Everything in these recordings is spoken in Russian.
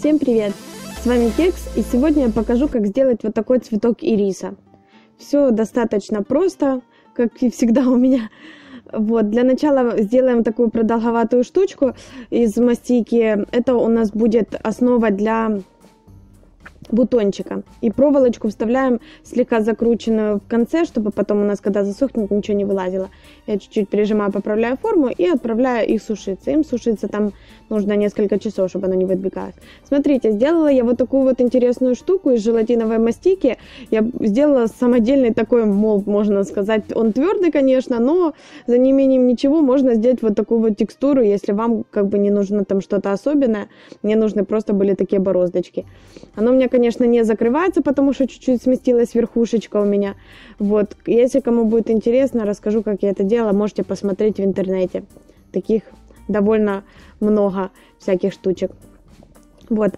Всем привет! С вами Кекс, и сегодня я покажу, как сделать вот такой цветок ириса. Все достаточно просто, как и всегда у меня. Вот, для начала сделаем такую продолговатую штучку из мастики. Это у нас будет основа для бутончика. И проволочку вставляем слегка закрученную в конце, чтобы потом у нас, когда засохнет, ничего не вылазило. Я чуть-чуть прижимаю, поправляю форму и отправляю их сушиться. Им сушиться там нужно несколько часов, чтобы оно не выдвигалось. Смотрите, сделала я вот такую вот интересную штуку из желатиновой мастики. Я сделала самодельный такой молд, можно сказать. Он твердый, конечно, но за неимением ничего можно сделать вот такую вот текстуру, если вам как бы не нужно там что-то особенное. Мне нужны просто были такие бороздочки. Оно у меня, конечно, не закрывается, потому что чуть-чуть сместилась верхушечка у меня. Вот, если кому будет интересно, расскажу, как я это делала. Можете посмотреть в интернете. Таких довольно много всяких штучек. Вот.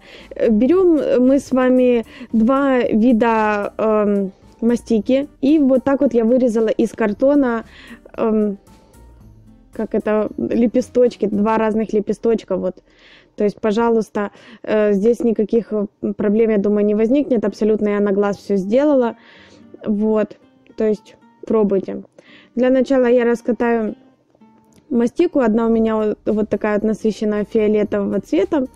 Берем мы с вами два вида э, мастики. И вот так вот я вырезала из картона э, как это, лепесточки, два разных лепесточка, вот. То есть, пожалуйста, э, здесь никаких э, проблем, я думаю, не возникнет. Абсолютно я на глаз все сделала. Вот. То есть, пробуйте. Для начала я раскатаю мастику. Одна у меня вот, такая вот насыщенная фиолетового цвета.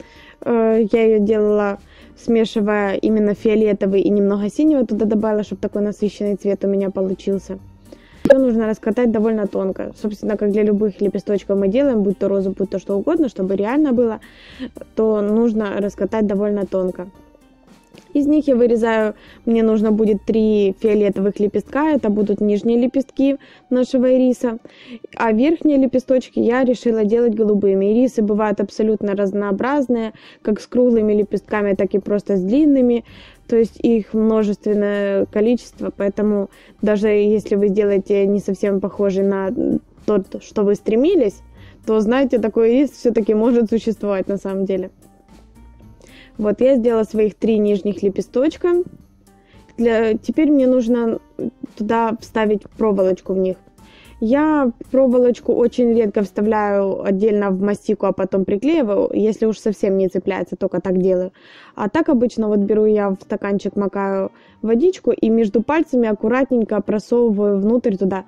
Э, я ее делала, смешивая именно фиолетовый и немного синего туда добавила, чтобы такой насыщенный цвет у меня получился. Ее нужно раскатать довольно тонко. Собственно, как для любых лепесточков мы делаем, будь то роза, будь то что угодно, чтобы реально было, то нужно раскатать довольно тонко. Из них я вырезаю, мне нужно будет три фиолетовых лепестка, это будут нижние лепестки нашего ириса, а верхние лепесточки я решила делать голубыми. Ирисы бывают абсолютно разнообразные, как с круглыми лепестками, так и просто с длинными, то есть их множественное количество, поэтому даже если вы сделаете не совсем похожий на тот, что вы стремились, то знаете, такой ирис все-таки может существовать на самом деле. Вот я сделала своих три нижних лепесточка. Для... Теперь мне нужно туда вставить проволочку в них. Я проволочку очень редко вставляю отдельно в мастику, а потом приклеиваю, если уж совсем не цепляется, только так делаю. А так обычно вот беру я в стаканчик, макаю водичку и между пальцами аккуратненько просовываю внутрь туда.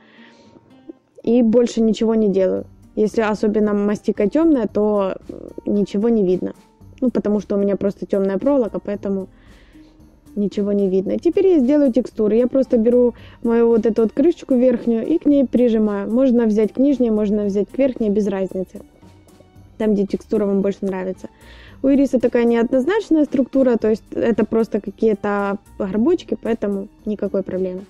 И больше ничего не делаю. Если особенно мастика темная, то ничего не видно. Ну, потому что у меня просто темная проволока, поэтому ничего не видно. Теперь я сделаю текстуру. Я просто беру мою вот эту вот крышечку верхнюю и к ней прижимаю. Можно взять к нижней, можно взять к верхней, без разницы. Там, где текстура вам больше нравится. У ириса такая неоднозначная структура, то есть это просто какие-то горбочки, поэтому никакой проблемы.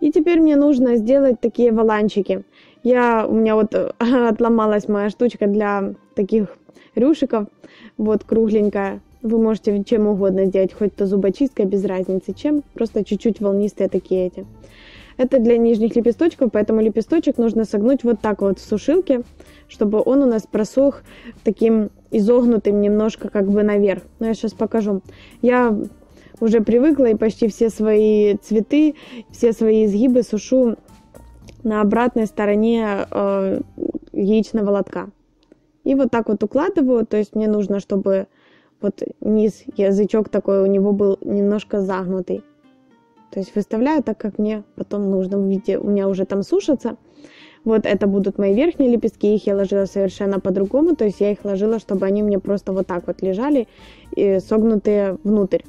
И теперь мне нужно сделать такие валанчики. Я, у меня вот отломалась моя штучка для таких рюшиков, вот кругленькая. Вы можете чем угодно сделать, хоть то зубочисткой, без разницы чем, просто чуть-чуть волнистые такие эти. Это для нижних лепесточков, поэтому лепесточек нужно согнуть вот так вот в сушилке, чтобы он у нас просох таким изогнутым немножко как бы наверх. Но я сейчас покажу. Я уже привыкла и почти все свои цветы, все свои изгибы сушу на обратной стороне э, яичного лотка. И вот так вот укладываю, то есть мне нужно, чтобы вот низ, язычок такой у него был немножко загнутый. То есть выставляю так, как мне потом нужно. Видите, у меня уже там сушатся. Вот это будут мои верхние лепестки, их я ложила совершенно по-другому, то есть я их ложила, чтобы они мне просто вот так вот лежали, и согнутые внутрь.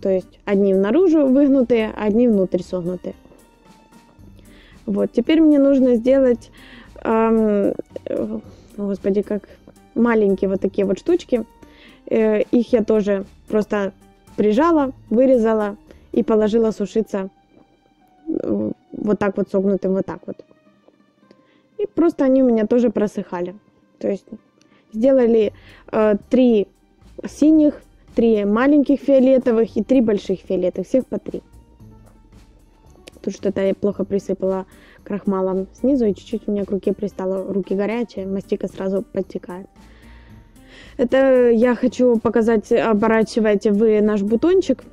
То есть одни наружу выгнутые, одни внутрь согнутые. Вот, теперь мне нужно сделать, эм, господи, как маленькие вот такие вот штучки. Э, их я тоже просто прижала, вырезала и положила сушиться вот так вот согнутым, вот так вот. И просто они у меня тоже просыхали. То есть сделали э, три синих, три маленьких фиолетовых и три больших фиолетовых, всех по три. Тут что-то я плохо присыпала крахмалом снизу, и чуть-чуть у меня к руке пристало. Руки горячие, мастика сразу подтекает. Это я хочу показать, оборачивайте вы наш бутончик.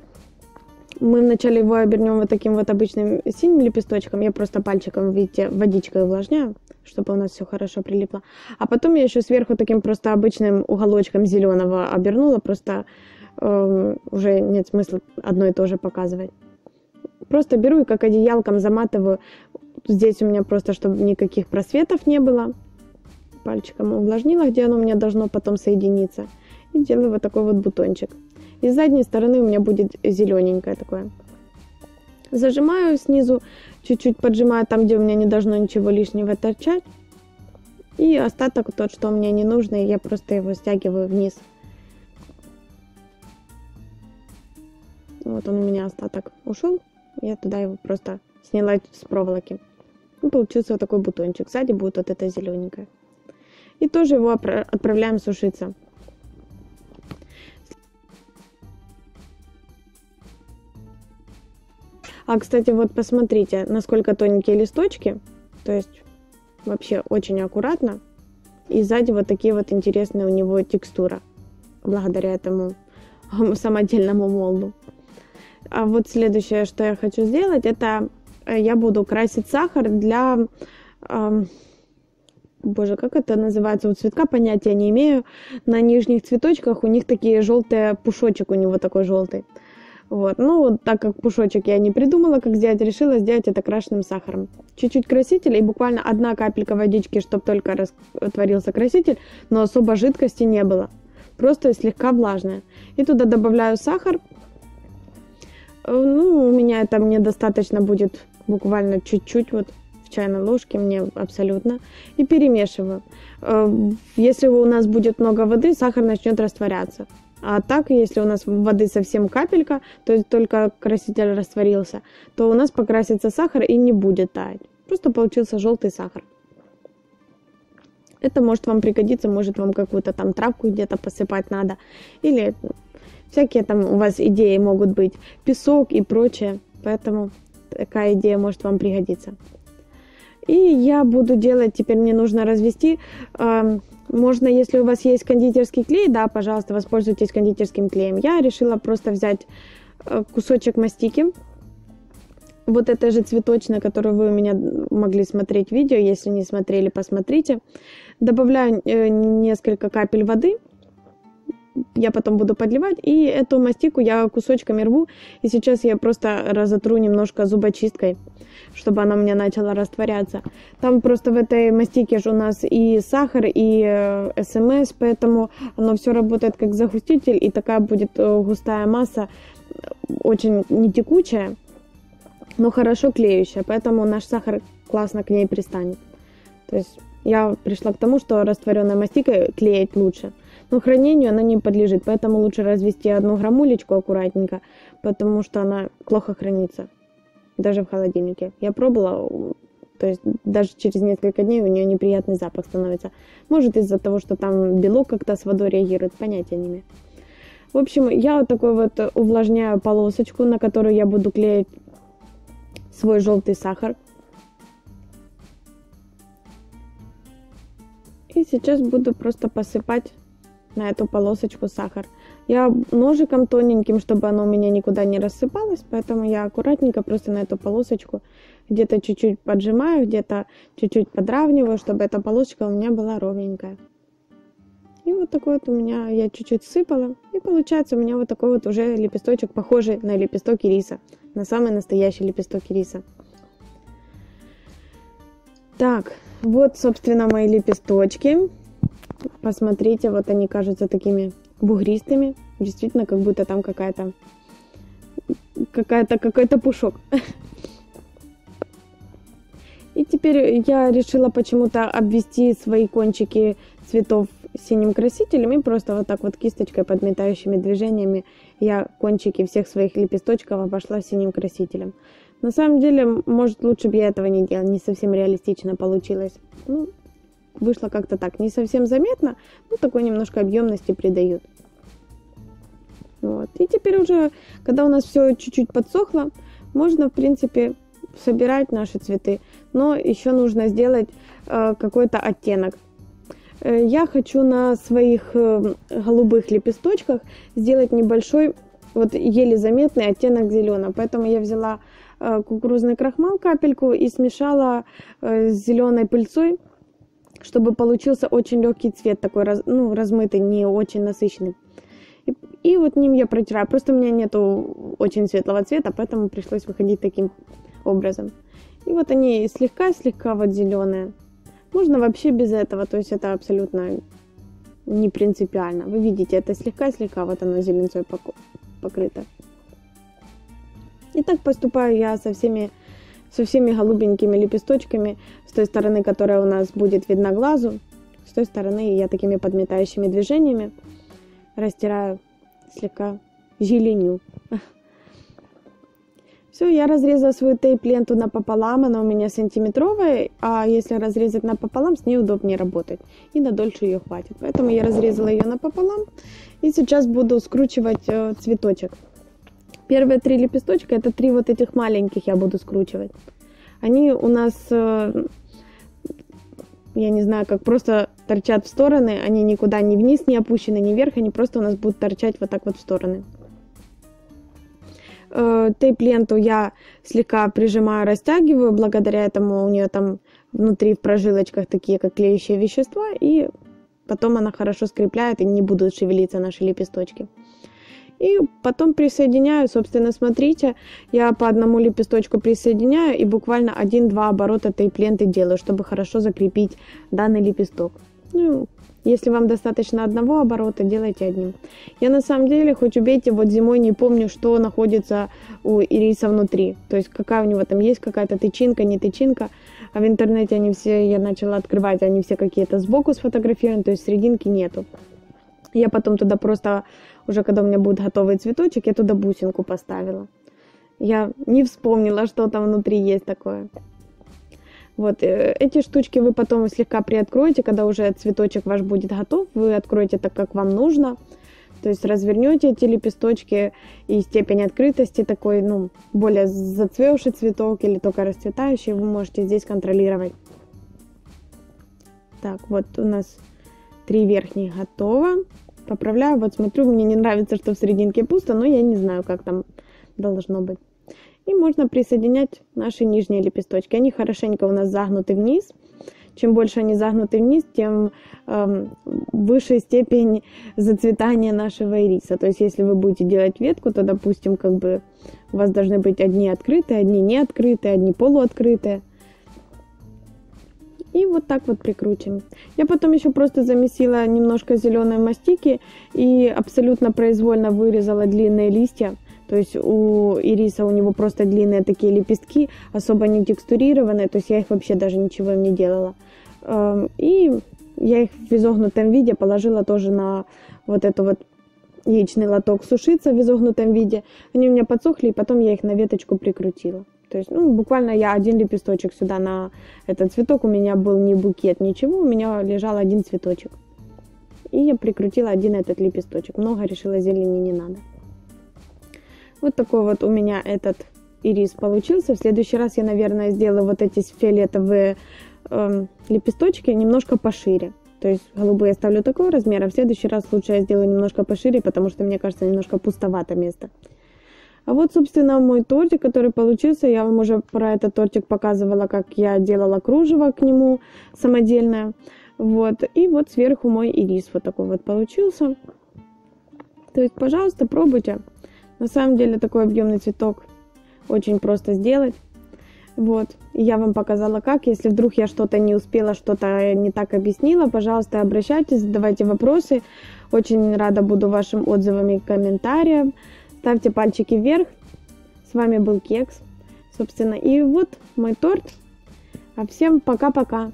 Мы вначале его обернем вот таким вот обычным синим лепесточком. Я просто пальчиком, видите, водичкой увлажняю, чтобы у нас все хорошо прилипло. А потом я еще сверху таким просто обычным уголочком зеленого обернула, просто э, уже нет смысла одно и то же показывать. Просто беру и как одеялком заматываю. Здесь у меня просто, чтобы никаких просветов не было. Пальчиком увлажнила, где оно у меня должно потом соединиться. И делаю вот такой вот бутончик. И с задней стороны у меня будет зелененькое такое. Зажимаю снизу, чуть-чуть поджимаю там, где у меня не должно ничего лишнего торчать. И остаток тот, что мне не нужно, я просто его стягиваю вниз. Вот он у меня остаток ушел. Я туда его просто сняла с проволоки. И получился вот такой бутончик. Сзади будет вот это зелененькое. И тоже его отправляем сушиться. А, кстати, вот посмотрите, насколько тоненькие листочки. То есть вообще очень аккуратно. И сзади вот такие вот интересные у него текстура. Благодаря этому самодельному молду. А вот следующее, что я хочу сделать, это э, я буду красить сахар для... Э, боже, как это называется? У цветка понятия не имею. На нижних цветочках у них такие желтые, пушочек у него такой желтый. Вот. Ну, так как пушочек я не придумала, как сделать, решила сделать это крашеным сахаром. Чуть-чуть красителя и буквально одна капелька водички, чтобы только растворился краситель, но особо жидкости не было. Просто слегка влажная. И туда добавляю сахар. Э, ну, у меня это мне достаточно будет буквально чуть-чуть, вот чайной ложке мне абсолютно. И перемешиваю. Э, если у нас будет много воды, сахар начнет растворяться. А так, если у нас воды совсем капелька, то есть только краситель растворился, то у нас покрасится сахар и не будет таять. Просто получился желтый сахар. Это может вам пригодиться, может вам какую-то там травку где-то посыпать надо. Или всякие там у вас идеи могут быть, песок и прочее. Поэтому такая идея может вам пригодиться. И я буду делать, теперь мне нужно развести э, можно, если у вас есть кондитерский клей, да, пожалуйста, воспользуйтесь кондитерским клеем. Я решила просто взять э, кусочек мастики, вот этой же цветочной, которую вы у меня могли смотреть видео, если не смотрели, посмотрите. Добавляю э, несколько капель воды, я потом буду подливать, и эту мастику я кусочками рву, и сейчас я просто разотру немножко зубочисткой чтобы она у меня начала растворяться. Там просто в этой мастике же у нас и сахар, и э, СМС, поэтому оно все работает как загуститель, и такая будет э, густая масса, очень не текучая, но хорошо клеющая, поэтому наш сахар классно к ней пристанет. То есть я пришла к тому, что растворенная мастика клеить лучше. Но хранению она не подлежит, поэтому лучше развести одну граммулечку аккуратненько, потому что она плохо хранится даже в холодильнике. Я пробовала, то есть даже через несколько дней у нее неприятный запах становится. Может из-за того, что там белок как-то с водой реагирует, понятия не имею. В общем, я вот такой вот увлажняю полосочку, на которую я буду клеить свой желтый сахар. И сейчас буду просто посыпать на эту полосочку сахар. Я ножиком тоненьким, чтобы оно у меня никуда не рассыпалось, поэтому я аккуратненько просто на эту полосочку где-то чуть-чуть поджимаю, где-то чуть-чуть подравниваю, чтобы эта полосочка у меня была ровненькая. И вот такой вот у меня, я чуть-чуть сыпала, и получается у меня вот такой вот уже лепесточек, похожий на лепесток ириса, на самый настоящий лепесток ириса. Так, вот, собственно, мои лепесточки. Посмотрите, вот они кажутся такими бугристыми. Действительно, как будто там какая-то какая-то какой-то пушок. И теперь я решила почему-то обвести свои кончики цветов синим красителем и просто вот так вот кисточкой подметающими движениями я кончики всех своих лепесточков обошла синим красителем. На самом деле, может, лучше бы я этого не делала, не совсем реалистично получилось. Ну, вышло как-то так, не совсем заметно, но такой немножко объемности придают. Вот. И теперь уже, когда у нас все чуть-чуть подсохло, можно, в принципе, собирать наши цветы. Но еще нужно сделать э, какой-то оттенок. Э, я хочу на своих э, голубых лепесточках сделать небольшой, вот еле заметный оттенок зеленого. Поэтому я взяла э, кукурузный крахмал капельку и смешала э, с зеленой пыльцой чтобы получился очень легкий цвет, такой раз, ну, размытый, не очень насыщенный. И, и вот ним я протираю. Просто у меня нету очень светлого цвета, поэтому пришлось выходить таким образом. И вот они слегка-слегка вот зеленые. Можно вообще без этого, то есть это абсолютно не принципиально. Вы видите, это слегка-слегка вот оно зеленцой покрыто. И так поступаю я со всеми, со всеми голубенькими лепесточками, с той стороны, которая у нас будет видна глазу, с той стороны я такими подметающими движениями растираю слегка зеленю. Все, я разрезала свою тейп-ленту напополам, она у меня сантиметровая, а если разрезать напополам, с ней удобнее работать. И на дольше ее хватит. Поэтому я разрезала ее напополам. И сейчас буду скручивать э, цветочек. Первые три лепесточка, это три вот этих маленьких я буду скручивать. Они у нас, э, я не знаю, как просто торчат в стороны. Они никуда ни вниз не опущены, ни вверх. Они просто у нас будут торчать вот так вот в стороны. Э, тейп-ленту я слегка прижимаю, растягиваю. Благодаря этому у нее там внутри в прожилочках такие, как клеющие вещества. И потом она хорошо скрепляет и не будут шевелиться наши лепесточки. И потом присоединяю, собственно, смотрите, я по одному лепесточку присоединяю и буквально один-два оборота тейп-ленты делаю, чтобы хорошо закрепить данный лепесток. Ну, если вам достаточно одного оборота, делайте одним. Я на самом деле, хоть убейте, вот зимой не помню, что находится у ириса внутри. То есть какая у него там есть какая-то тычинка, не тычинка. А в интернете они все, я начала открывать, они все какие-то сбоку сфотографированы, то есть серединки нету. Я потом туда просто, уже когда у меня будет готовый цветочек, я туда бусинку поставила. Я не вспомнила, что там внутри есть такое. Вот э, эти штучки вы потом слегка приоткроете, когда уже цветочек ваш будет готов, вы откроете так, как вам нужно. То есть развернете эти лепесточки и степень открытости такой, ну, более зацвевший цветок или только расцветающий, вы можете здесь контролировать. Так, вот у нас три верхних готово. Поправляю, вот смотрю, мне не нравится, что в серединке пусто, но я не знаю, как там должно быть. И можно присоединять наши нижние лепесточки. Они хорошенько у нас загнуты вниз. Чем больше они загнуты вниз, тем э, выше степень зацветания нашего ириса. То есть, если вы будете делать ветку, то, допустим, как бы у вас должны быть одни открытые, одни не открытые, одни полуоткрытые. И вот так вот прикрутим. Я потом еще просто замесила немножко зеленой мастики и абсолютно произвольно вырезала длинные листья то есть у ириса у него просто длинные такие лепестки, особо не текстурированные, то есть я их вообще даже ничего им не делала. Эм, и я их в изогнутом виде положила тоже на вот эту вот яичный лоток сушиться в изогнутом виде. Они у меня подсохли, и потом я их на веточку прикрутила. То есть, ну, буквально я один лепесточек сюда на этот цветок. У меня был не букет, ничего, у меня лежал один цветочек. И я прикрутила один этот лепесточек. Много решила зелени не надо. Вот такой вот у меня этот ирис получился. В следующий раз я, наверное, сделаю вот эти фиолетовые э, лепесточки немножко пошире. То есть голубые ставлю такого размера. В следующий раз лучше я сделаю немножко пошире, потому что, мне кажется, немножко пустовато место. А вот, собственно, мой тортик, который получился. Я вам уже про этот тортик показывала, как я делала кружево к нему самодельное. Вот. И вот сверху мой ирис вот такой вот получился. То есть, пожалуйста, пробуйте. На самом деле такой объемный цветок очень просто сделать. Вот, я вам показала как. Если вдруг я что-то не успела, что-то не так объяснила, пожалуйста, обращайтесь, задавайте вопросы. Очень рада буду вашим отзывам и комментариям. Ставьте пальчики вверх. С вами был Кекс, собственно. И вот мой торт. А всем пока-пока.